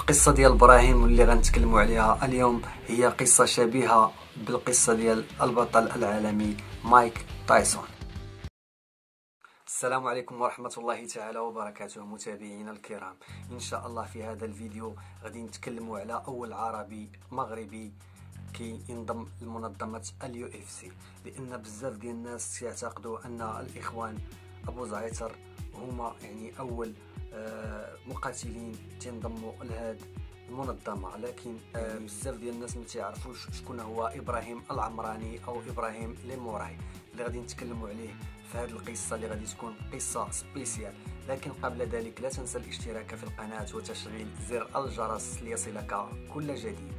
القصة ديال إبراهيم اللي غنتكلموا عليها اليوم هي قصة شبيهة بالقصة ديال البطل العالمي مايك تايسون. السلام عليكم ورحمة الله تعالى وبركاته متابعينا الكرام. إن شاء الله في هذا الفيديو غادي نتكلموا على أول عربي مغربي كي ينضم لمنظمة ال UFC. لأن بزاف ديال الناس يعتقدوا أن الإخوان أبو زعيتر هما يعني أول مقاتلين تنضموا لهذه المنظمة. لكن آه، بزاف ديال الناس ما تعرفوش شكون هو إبراهيم العمراني أو إبراهيم ليموراي اللي غادي نتكلموا عليه في هذه القصة اللي غادي تكون قصة spéciale. لكن قبل ذلك لا تنسى الاشتراك في القناة وتشغيل زر الجرس ليصلك كل جديد.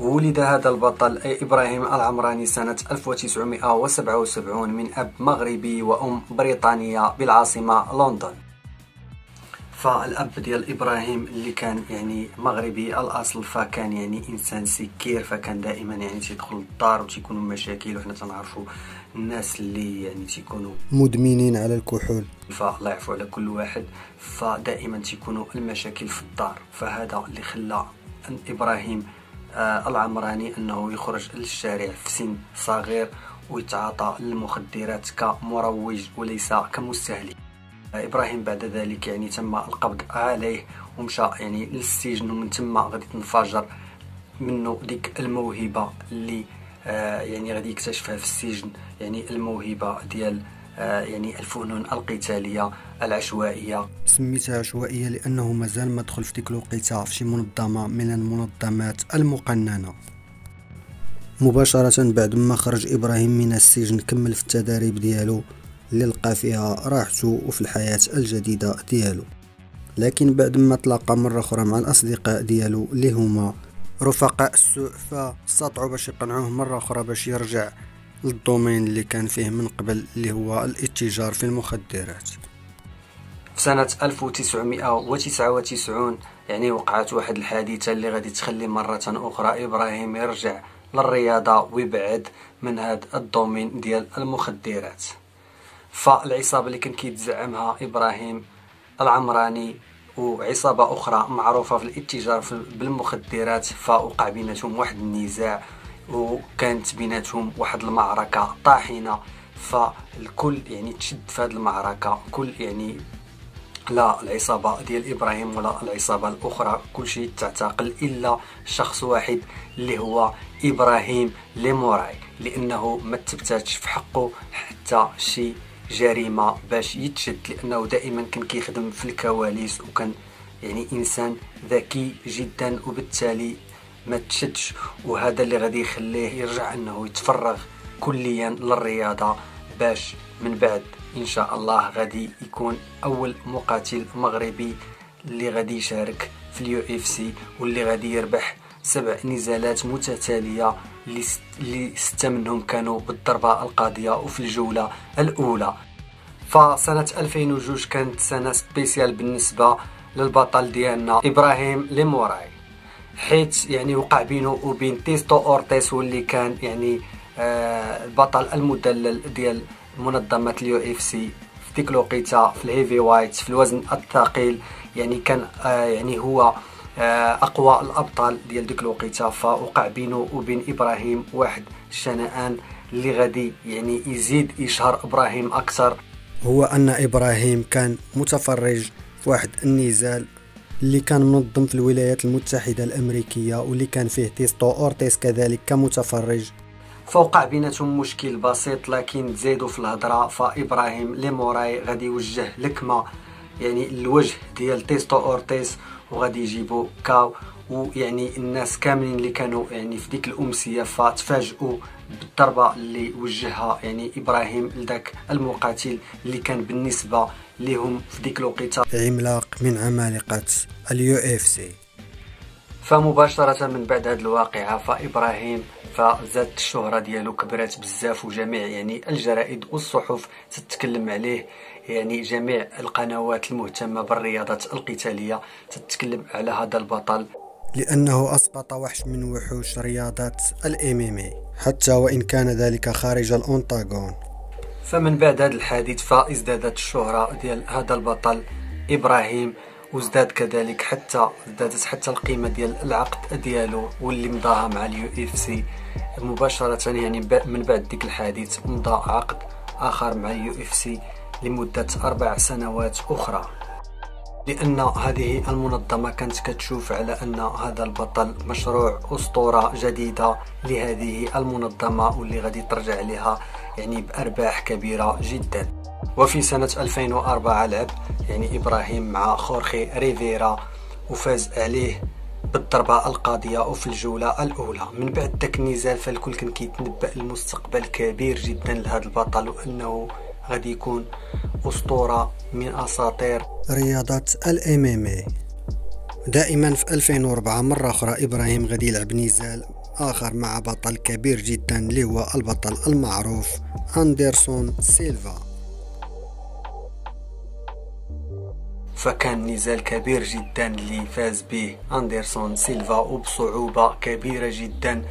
ولد هذا البطل أي إبراهيم العمراني سنة 1977 من أب مغربي وأم بريطانية بالعاصمة لندن. فالاب ديال إبراهيم اللي كان يعني مغربي الأصل فكان يعني إنسان سكير فكان دائما يعني تيدخل للدار وتيكونوا مشاكل وحنا تنعرفوا الناس اللي يعني تيكونوا مدمنين على الكحول. فالله يعفو على كل واحد. فدائما تيكونوا المشاكل في الدار. فهذا اللي خلى أن إبراهيم آه العمراني أنه يخرج للشارع في سن صغير ويتعاطى المخدرات كمروج وليس كمستهلك. إبراهيم بعد ذلك يعني تم القبض عليه ومشى يعني للسجن ومن ثم غادي تنفجر منه ديك الموهبة اللي آه يعني غادي يكتشفها في السجن يعني الموهبة ديال آه يعني الفنون القتالية العشوائية. سميتها عشوائية لأنه مازال ما دخل في ديك الوقيتة في شي منظمة من المنظمات المقننة. مباشرة بعد ما خرج إبراهيم من السجن كمل في التدريب ديالو. اللي لقى فيها راحته وفي الحياة الجديدة ديالو. لكن بعد ما تلاقى مرة أخرى مع الأصدقاء ديالو اللي هما رفقاء السوء فاستطاعوا باش يقنعوه مرة أخرى باش يرجع للدومين اللي كان فيه من قبل اللي هو الاتجار في المخدرات. في سنة 1999 يعني وقعت واحد الحادثة اللي غادي تخلي مرة أخرى إبراهيم يرجع للرياضة ويبعد من هذا الدومين ديال المخدرات. فالعصابة اللي كان كيتزعمها إبراهيم العمراني وعصابة أخرى معروفة في الاتجار بالمخدرات. فوقع بيناتهم واحد النزاع وكانت بيناتهم واحد المعركة طاحنة. فالكل يعني تشد في هذه المعركة كل يعني لا العصابة ديال إبراهيم ولا العصابة الأخرى كل شيء تعتقل إلا شخص واحد اللي هو إبراهيم ليموراي لأنه ما تبتاتش في حقه حتى شي جريمة باش يتشد لأنه دائما كان كيخدم في الكواليس وكان يعني إنسان ذكي جدا وبالتالي ما تشدش. وهذا اللي غادي يخليه يرجع إنه يتفرغ كليا للرياضة باش من بعد إن شاء الله غادي يكون أول مقاتل مغربي اللي غادي يشارك في ال UFC واللي غادي يربح سبع نزالات متتالية اللي ستة منهم كانوا بالضربة القاضية وفي الجولة الأولى. فسنة 2002 كانت سنة spéciale بالنسبة للبطل ديالنا إبراهيم ليموراي. حيث يعني وقع بينه وبين تيتو أورتيز واللي كان يعني آه البطل المدلل ديال منظمة ال UFC. في ديك الوقيتة في ال heavyweight في الوزن الثقيل يعني كان آه يعني هو أقوى الأبطال ديال ديك الوقيتة فوقع بينه وبين إبراهيم واحد الشنآن اللي غادي يعني يزيد يشهر إبراهيم أكثر. هو أن إبراهيم كان متفرج في واحد النزال اللي كان منظم في الولايات المتحدة الأمريكية واللي كان فيه تيتو أورتيز كذلك كمتفرج. فوقع بيناتهم مشكل بسيط لكن تزيدوا في الهضرة فإبراهيم ليموراي غادي يوجه لكمة يعني الوجه ديال تيتو أورتيز وغادي يجيبوا K.O ويعني الناس كاملين اللي كانوا يعني في ديك الأمسية فتفاجئوا بالضربة اللي وجهها يعني إبراهيم لذاك المقاتل اللي كان بالنسبة لهم في ديك الوقيتة. عملاق من عمالقة ال UFC. فمباشرة من بعد هذه الواقعة فإبراهيم فزادت الشهرة ديالو كبرات بزاف وجميع يعني الجرائد والصحف تتكلم عليه. يعني جميع القنوات المهتمة بالرياضات القتالية تتكلم على هذا البطل. لأنه أسقط وحش من وحوش رياضة الام حتى وإن كان ذلك خارج الأونتاغون فمن بعد هذا الحادث فإزدادت الشهرة ديال هذا البطل إبراهيم وزداد كذلك حتى زدادت حتى القيمة ديال العقد ديالو واللي مضاها مع ال UFC مباشرة يعني من بعد ديك الحادث مضى عقد آخر مع ال UFC لمدة أربع سنوات أخرى. لأن هذه المنظمة كانت كتشوف على أن هذا البطل مشروع أسطورة جديدة لهذه المنظمة واللي غادي ترجع لها يعني بأرباح كبيرة جدا. وفي سنة 2004 لعب يعني إبراهيم مع خورخي ريفيرا وفاز عليه بالضربة القاضية وفي الجولة الأولى. من بعد داك النزال فالكل كان كيتنبأ المستقبل كبير جدا لهذا البطل وأنه غادي يكون أسطورة من أساطير رياضة الام إم دائما في 2004 مرة أخرى إبراهيم غادي يلعب نزال آخر مع بطل كبير جدا اللي هو البطل المعروف أندرسون سيلفا. فكان نزال كبير جدا اللي فاز به أندرسون سيلفا وبصعوبة كبيرة جدا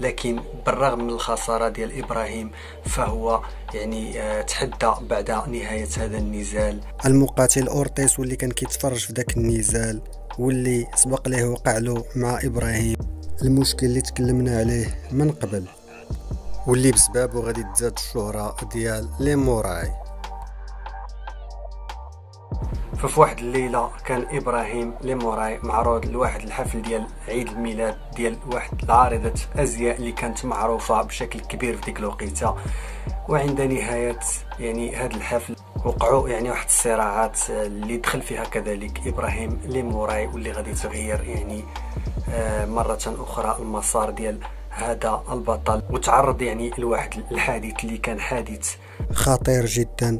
لكن بالرغم من الخسارة ديال إبراهيم فهو يعني آه، تحدى بعد نهاية هذا النزال. المقاتل أورتيس واللي كان كيتفرج في ذاك النزال واللي سبق له وقع له مع إبراهيم. المشكل اللي تكلمنا عليه من قبل واللي بسببه غادي تزاد الشهرة ديال لي موراي ففي واحد الليلة كان إبراهيم ليموراي معروض لواحد الحفل ديال عيد الميلاد ديال واحد العارضه أزياء اللي كانت معروفة بشكل كبير في ديك الوقيتة. وعند نهاية يعني هذا الحفل وقعوا يعني واحد الصراعات اللي دخل فيها كذلك إبراهيم ليموراي واللي غادي تغير يعني آه، مرة أخرى المسار ديال هذا البطل. وتعرض يعني لواحد الحادث اللي كان حادث. خطير جدا.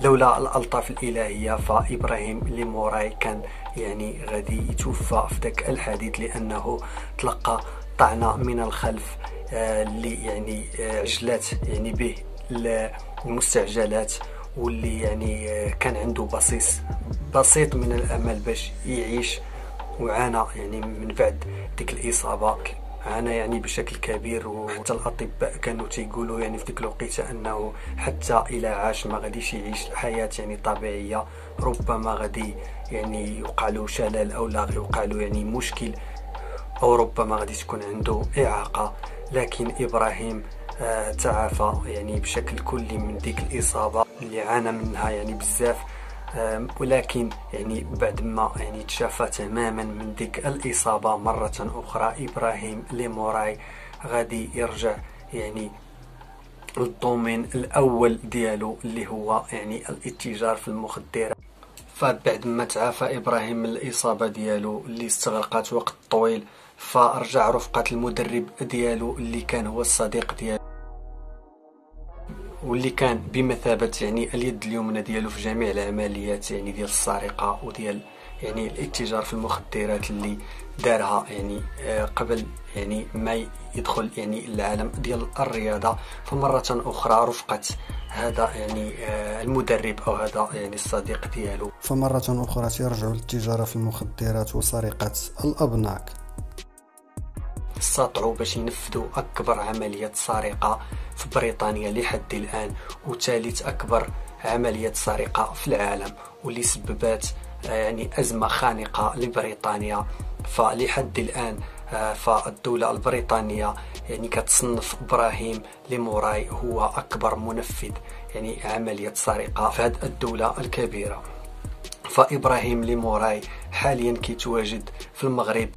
لولا الألطاف الإلهية فإبراهيم ليموراي كان يعني غادي يتوفى. في ذاك الحديث لأنه تلقى طعنة من الخلف آه، اللي يعني آه، عجلات يعني به المستعجلات واللي يعني آه، كان عنده بصيص بسيط من الأمل باش يعيش وعانى يعني من بعد ديك الإصابة. عانى يعني بشكل كبير وحتى الأطباء كانوا تيقولوا يعني في ديك الوقيتة أنه حتى إلى عاش ما غاديش يعيش حياه يعني طبيعيه ربما غادي يعني يوقع له شلل أو لا يوقع له يعني مشكل أو ربما غادي تكون عنده إعاقة. لكن إبراهيم آه تعافى يعني بشكل كلي من ديك الإصابة اللي عانى منها يعني بزاف. ولكن يعني بعد ما يعني تشافى تماما من ديك الإصابة مرة أخرى إبراهيم ليموراي غادي يرجع يعني الدومين الأول ديالو اللي هو يعني الاتجار في المخدرات فبعد ما تعافى إبراهيم من الإصابة ديالو اللي استغرقت وقت طويل فرجع رفقة المدرب ديالو اللي كان هو الصديق ديالو. واللي كان بمثابة يعني اليد اليمنى ديالو في جميع العمليات يعني ديال السرقة وديال يعني الاتجار في المخدرات اللي دارها يعني آه، قبل يعني ما يدخل يعني العالم ديال الرياضة. فمرة أخرى رفقت هذا يعني آه، المدرب أو هذا يعني الصديق ديالو. فمرة أخرى ترجعوا للتجارة في المخدرات وسرقة الأبناك. استطاعوا باش ينفذوا أكبر عملية سرقة في بريطانيا لحد الآن وثالث أكبر عملية سرقة في العالم واللي سببت آه، يعني أزمة خانقة لبريطانيا. فلحد الآن آه، فالدولة البريطانية يعني كتصنف إبراهيم لموراي هو أكبر منفذ يعني عملية سرقة في هذه الدولة الكبيرة. فإبراهيم لموراي حاليا كيتواجد في المغرب.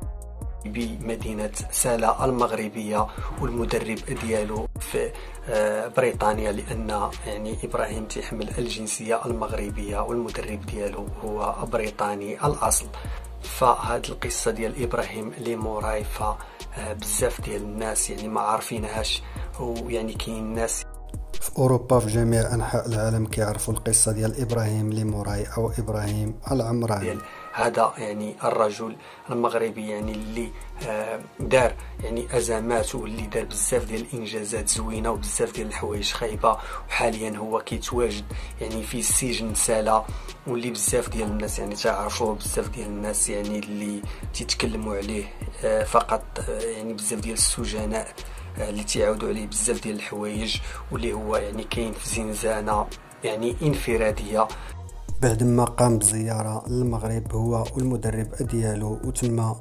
بمدينة سالا المغربية والمدرب ديالو في آه، بريطانيا لأن يعني إبراهيم تيحمل الجنسية المغربية والمدرب ديالو هو بريطاني الأصل. فهاد القصة ديال إبراهيم ليموراي فبزاف ديال الناس يعني ما عارفينهاش ويعني كاين ناس في أوروبا في جميع أنحاء العالم كيعرفوا القصة ديال إبراهيم ليموراي أو إبراهيم العمراني. هذا يعني الرجل المغربي يعني اللي آه، دار يعني أزمات واللي دار بزاف ديال الإنجازات زوينة وبزاف ديال الحوايج خايبة وحاليا هو كيتواجد يعني في السجن سالا واللي بزاف ديال الناس يعني تعرفوه بزاف ديال الناس يعني اللي تيتكلموا عليه آه، فقط آه، يعني بزاف ديال السجناء اللي تيعاودوا عليه بزاف ديال الحوايج واللي هو يعني كاين في زنزانة يعني انفرادية. بعد ما قام بزيارة للمغرب هو والمدرب ديالو وتم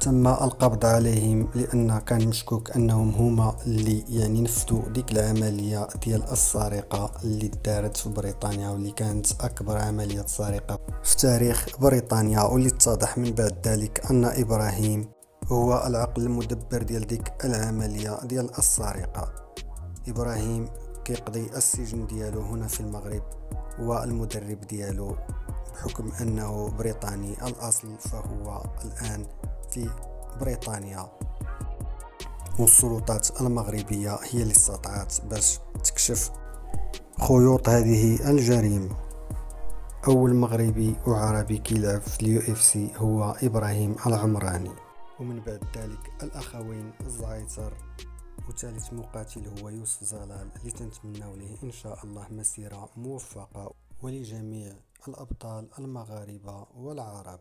تم القبض عليهم لأن كان مشكوك أنهم هما اللي يعني نفذوا ديك العملية ديال السرقة اللي دارت في بريطانيا واللي كانت أكبر عملية سرقة في تاريخ بريطانيا واللي اتضح من بعد ذلك أن إبراهيم هو العقل المدبر ديال ديك العملية ديال السرقة. إبراهيم كيقضي السجن ديالو هنا في المغرب. والمدرب ديالو بحكم أنه بريطاني الأصل فهو الآن في بريطانيا. والسلطات المغربية هي اللي استطاعت باش تكشف خيوط هذه الجريمة. أول مغربي وعربي كيلعب في ال UFC هو إبراهيم العمراني. ومن بعد ذلك الأخوين الزعيتر وثالث مقاتل هو يوسف زلال اللي تنتمناو ليه إن شاء الله مسيرة موفقة ولجميع الأبطال المغاربة والعرب.